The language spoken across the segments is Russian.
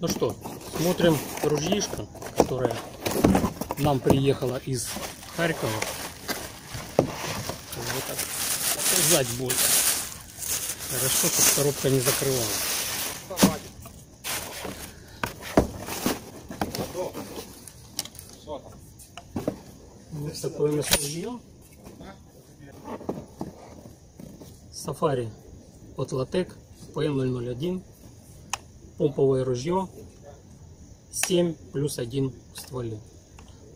Ну что, смотрим ружьишко, которое нам приехало из Харькова. Вот так показать будет. Хорошо, что коробка не закрывала. Вот такое у нас ружье. Сафари от Латек ПМ001. Помповое ружье 7 плюс 1 в стволе.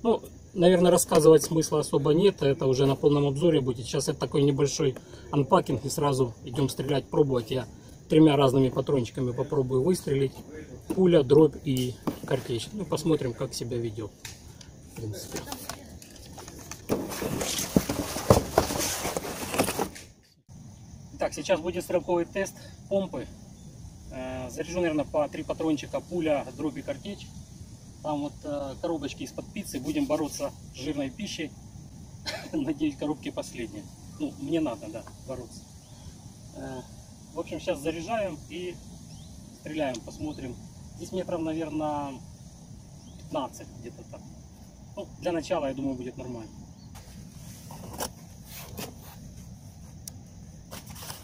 Ну, наверное, рассказывать смысла особо нет. Это уже на полном обзоре будет. Сейчас это такой небольшой анпакинг и сразу идем стрелять, пробовать. Я тремя разными патрончиками попробую выстрелить. Пуля, дробь и картечь. Ну, посмотрим, как себя ведет. В принципе. Так, сейчас будет стрелковый тест помпы. Э, Заряжу, наверное, по три патрончика пуля, дробь и картечь. Там вот э, коробочки из-под пиццы. Будем бороться с жирной пищей. Надеюсь, коробки последние. Ну, мне надо, да, бороться. Э, В общем, сейчас заряжаем и стреляем, посмотрим. Здесь метров, наверное, 15 где-то так. Ну, для начала, я думаю, будет нормально.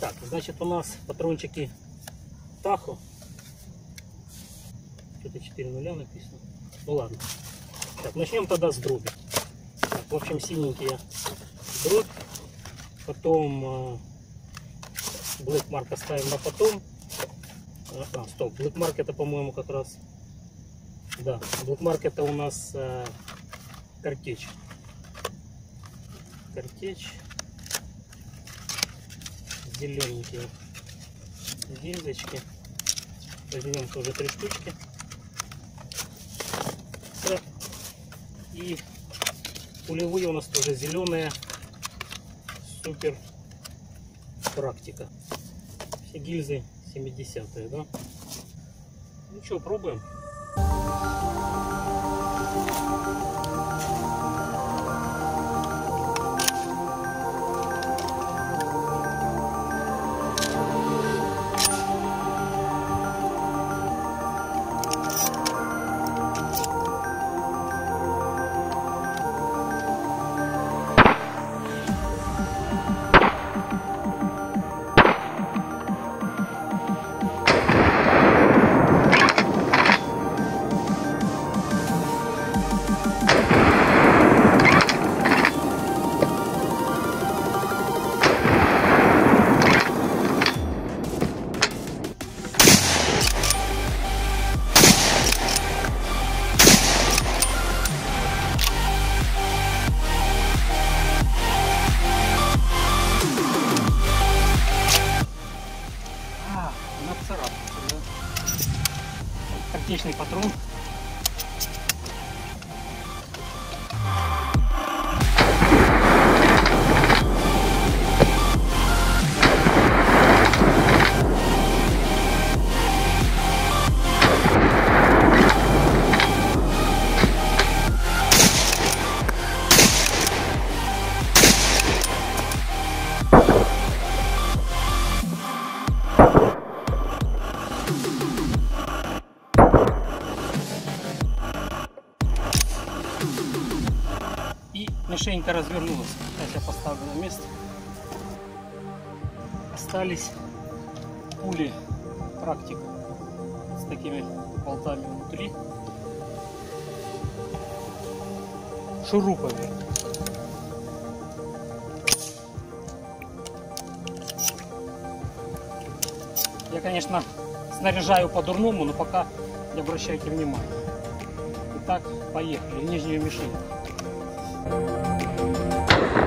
Так, значит, у нас патрончики Тахо. Что-то 4 нуля написано. Ну ладно. Так, начнем тогда с дроби. Так, в общем, синенькие дробь. Потом э, Black оставим на потом. А, а, стоп, Mark это, по-моему, как раз... Да, Mark это у нас э, картечь. Картечь. Зелененькие гильзочки. Возьмем тоже три штучки. И пулевые у нас тоже зеленые. Супер практика. Все гильзы 70-е, да? Ну что, пробуем. Картечный патрон. И мишенька развернулась. Сейчас я поставлю на место. Остались пули практика с такими болтами внутри. Шурупами. Я, конечно, снаряжаю по-дурному, но пока не обращайте внимания. Итак, поехали. В нижнюю мишень.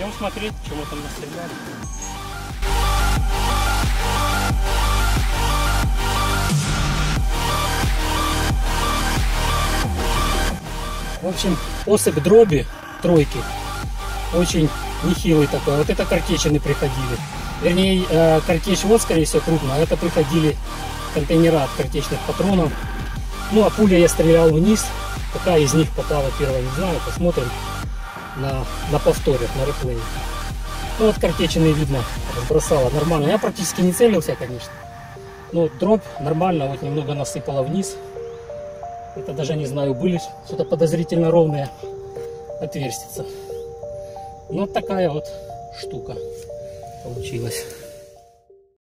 Идем смотреть, чего там настреляли. В общем, особь дроби тройки очень нехилый такой. Вот это картечины приходили. Вернее, э, картечь вот, скорее всего, крупно, а это приходили контейнера от картечных патронов. Ну, а пуля я стрелял вниз. Какая из них попала первая, не знаю. Посмотрим на, на повторе, на реплее. Ну, вот картечины видно, бросала нормально. Я практически не целился, конечно. Но дробь нормально, вот немного насыпала вниз. Это даже не знаю, были что-то подозрительно ровные отверстица. Ну, вот такая вот штука получилась.